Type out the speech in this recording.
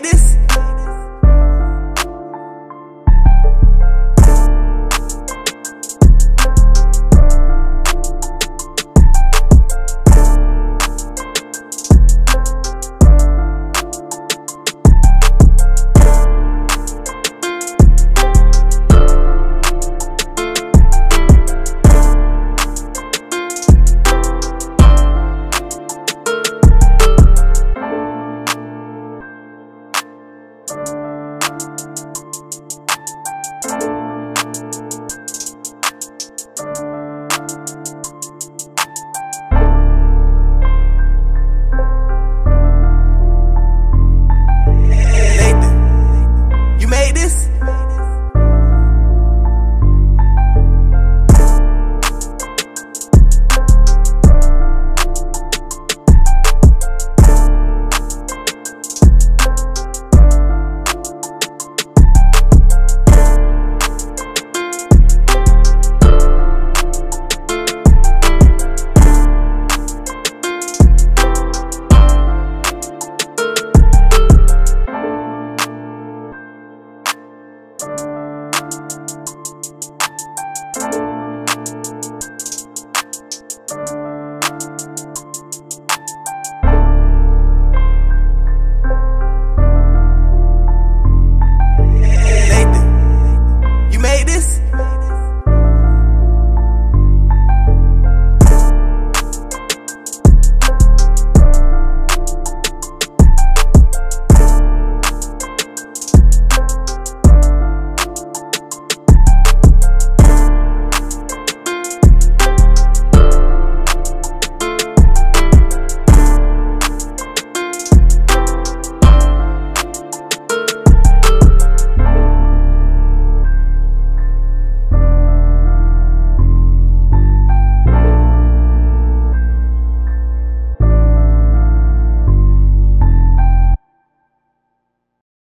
this.